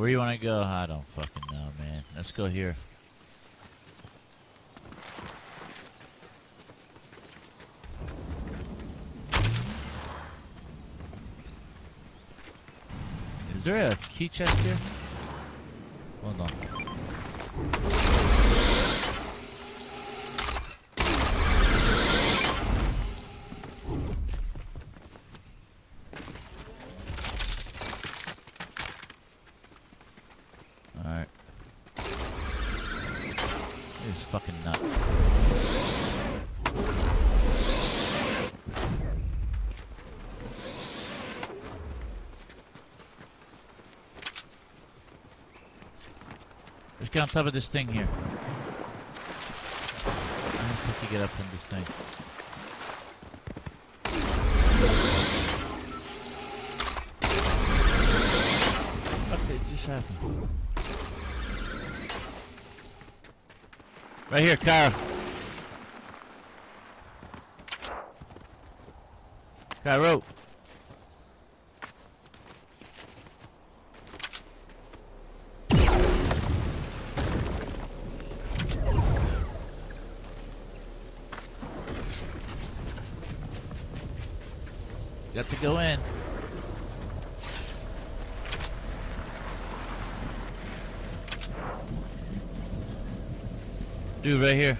Where you want to go? I don't fucking know, man. Let's go here. Is there a key chest here? Hold on. Alright. This is fucking nuts. Get on top of this thing here. I don't think to get up on this thing. Did just happen? Right here, Kyle. Cairo. Got to go in. Dude, right here.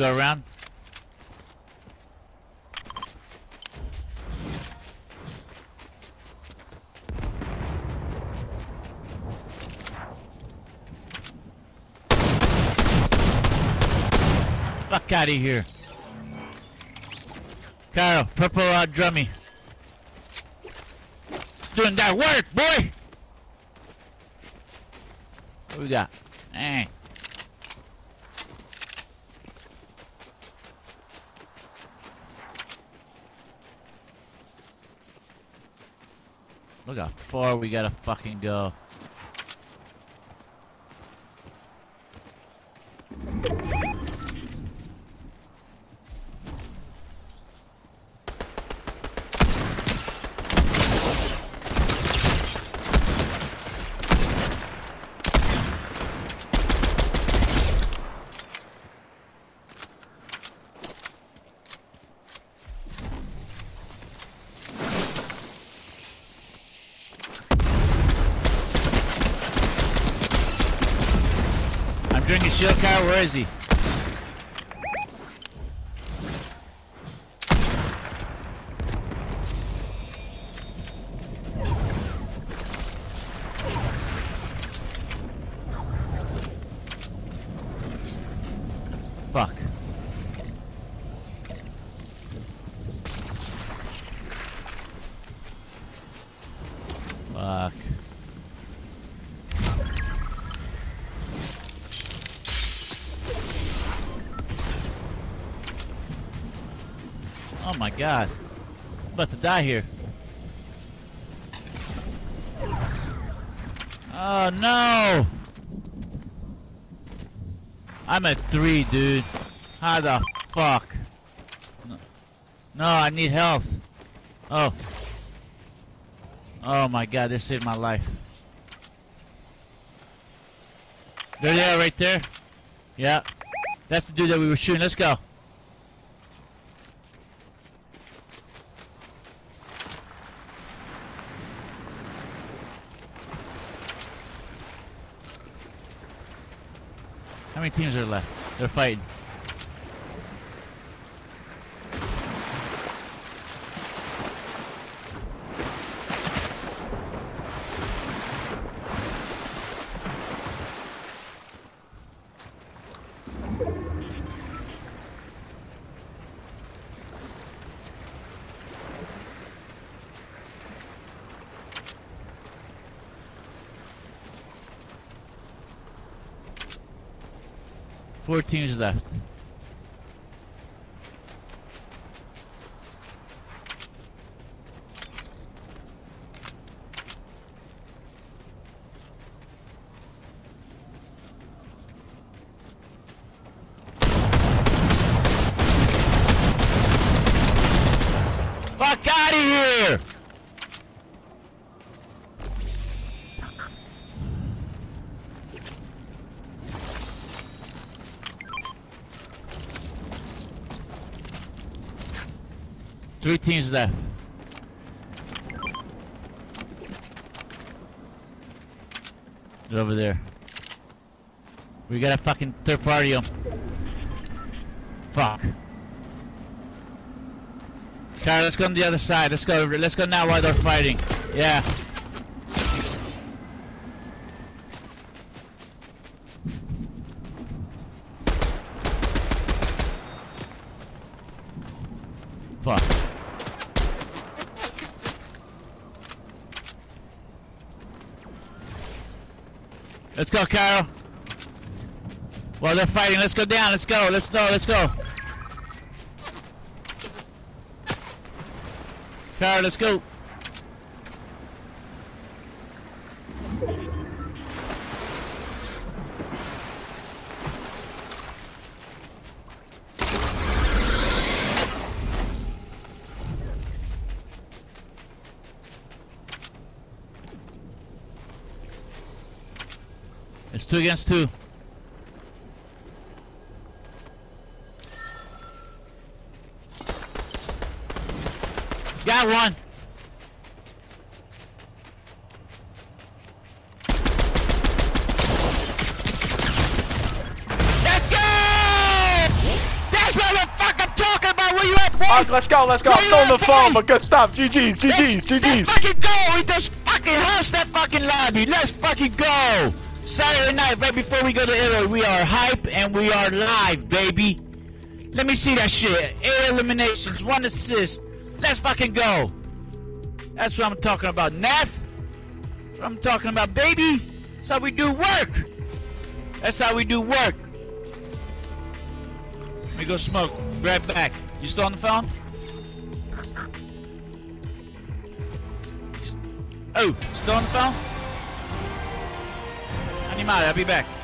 Go around. Fuck out of here. Carl, purple uh, drummy. Doing that work, boy! What we got? Eh. Look how far we gotta fucking go. I'm drinking shield car. Where is he? Fuck. Fuck. My god. I'm about to die here. Oh no! I'm at three, dude. How the fuck? No, I need health. Oh. Oh my god, this saved my life. There they are, right there. Yeah. That's the dude that we were shooting. Let's go. How many teams are left? They're fighting. Four teams left. Fuck out of here! Three teams left. They're over there. We got a fucking third party 'em. Fuck. Kyle, let's go on the other side. Let's go. Let's go now while they're fighting. Yeah. Fuck. Let's go, Kyle. While they're fighting, let's go down. Let's go. Let's go. Let's go. Kyle, let's go. Two against two. Got one. Let's go! That's what the fuck I'm talking about. Where you at, boy? Alright, let's go, let's go. I'm on the phone, but good stuff. GG's, GG's, Let's, GG's. let's fucking go! We just fucking host that fucking lobby. Let's fucking go! Saturday night, right before we go to Italy, we are hype and we are live, baby. Let me see that shit. Eight eliminations, one assist. Let's fucking go. That's what I'm talking about, Neff. That's what I'm talking about, baby. That's how we do work. That's how we do work. Let me go smoke. Grab back. You still on the phone? Oh, still on the phone? Animale, I'll be back.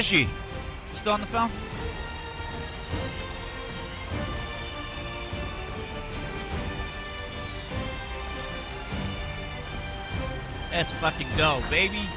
She? Still on the phone? Let's fucking go, baby.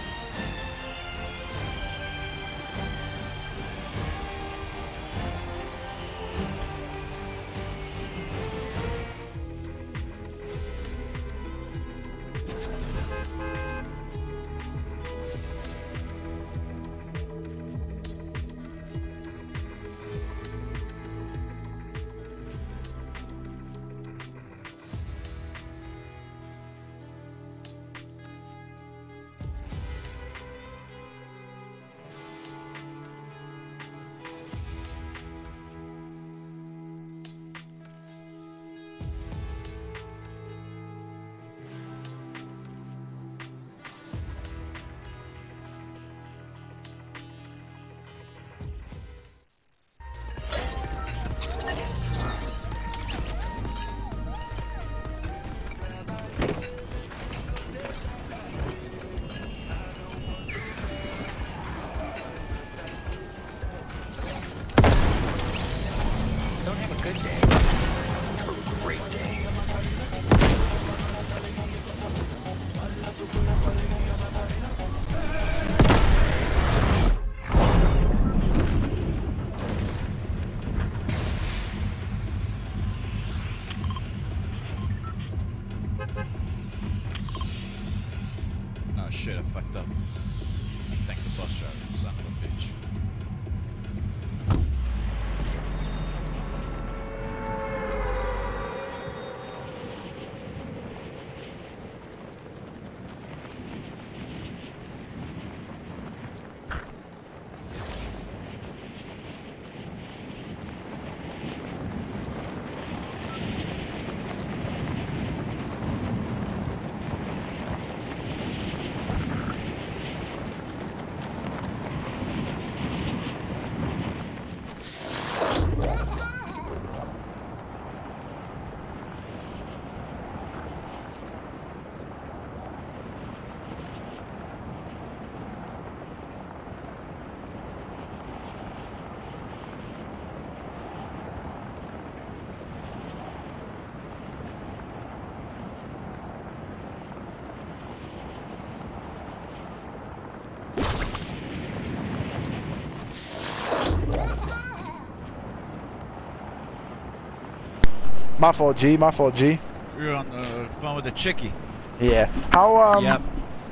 My fault, G. My fault, G. We were on the phone with the chickie. Yeah. How um? Yep.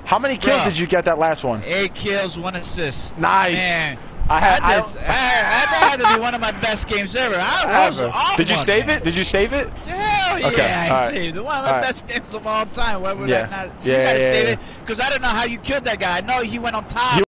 How many kills Bruh. did you get that last one? Eight kills, one assist. Nice. Man, I had. I, that's, that had to be one of my best games ever. I was off Did you one, save man. it? Did you save it? Hell yeah, Okay, I alright. saved it. One of my Alright. best games of all time. Why would Yeah. I not? You gotta yeah, save yeah. it because I don't know how you killed that guy. I know he went on top.